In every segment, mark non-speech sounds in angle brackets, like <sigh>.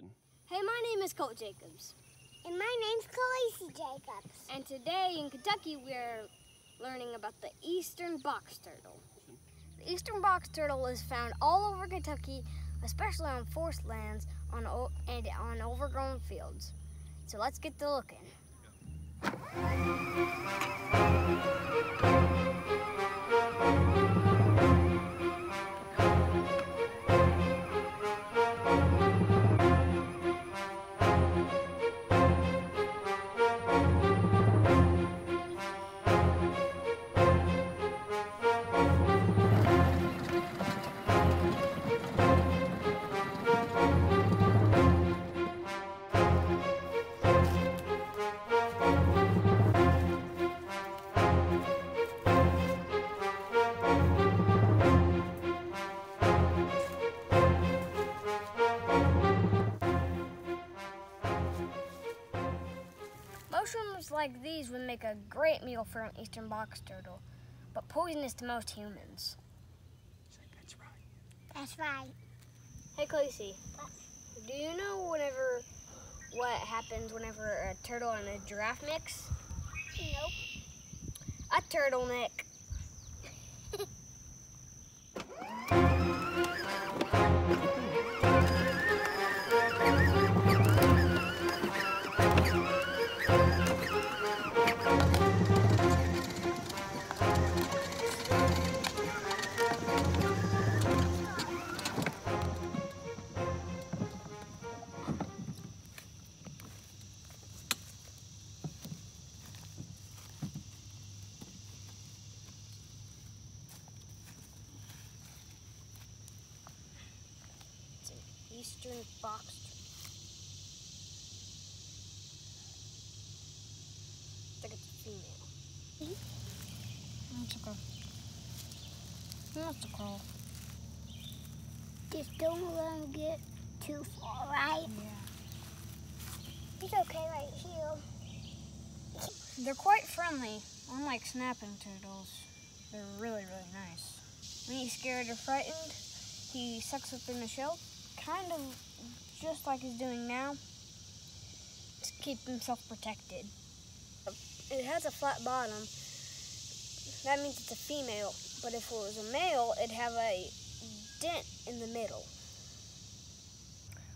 Hey, my name is Colt Jacobs. And my name's Calisi Jacobs. And today in Kentucky we're learning about the eastern box turtle. The eastern box turtle is found all over Kentucky, especially on forest lands on and on overgrown fields. So let's get to looking. Mushrooms like these would make a great meal for an eastern box turtle, but poisonous to most humans. That's right. That's right. Hey, Calisi. Do you know whenever what happens whenever a turtle and a giraffe mix? Nope. A turtleneck. Eastern box. I think it's a female. That's. That's a. Just don't let him get too far, right? Yeah. He's okay right here. They're quite friendly, unlike snapping turtles. They're really, really nice. When he's scared or frightened, he sucks up in the shell kind of just like he's doing now to keep himself protected. It has a flat bottom. That means it's a female. But if it was a male, it'd have a dent in the middle.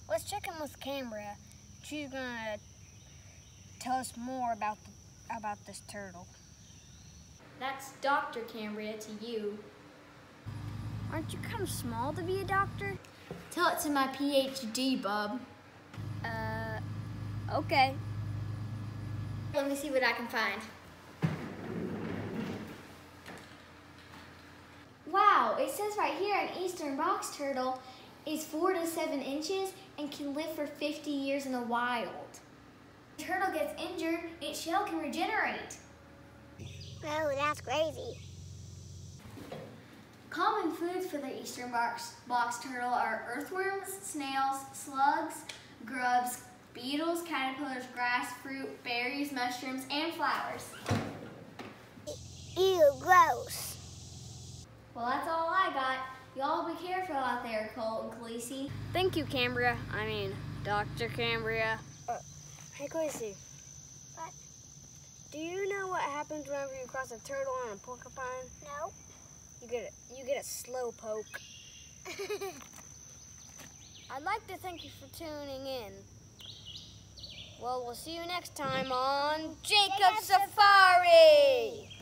Let's check in with Cambria. She's gonna tell us more about the, about this turtle. That's Dr. Cambria to you. Aren't you kind of small to be a doctor? Tell it to my PhD, bub. Uh, okay. Let me see what I can find. Wow, it says right here an eastern box turtle is four to seven inches and can live for 50 years in the wild. The turtle gets injured, its shell can regenerate. Oh, that's crazy. Common foods for the eastern box, box turtle are earthworms, snails, slugs, grubs, beetles, caterpillars, grass, fruit, berries, mushrooms, and flowers. Ew, gross. Well, that's all I got. Y'all be careful out there, Colt and Calisi. Thank you, Cambria. I mean, Dr. Cambria. Uh, hey, Calisi. What? Do you know what happens whenever you cross a turtle and a porcupine? No. You get a, you get a slow poke. <laughs> I'd like to thank you for tuning in. Well, we'll see you next time on Jacob Safari. It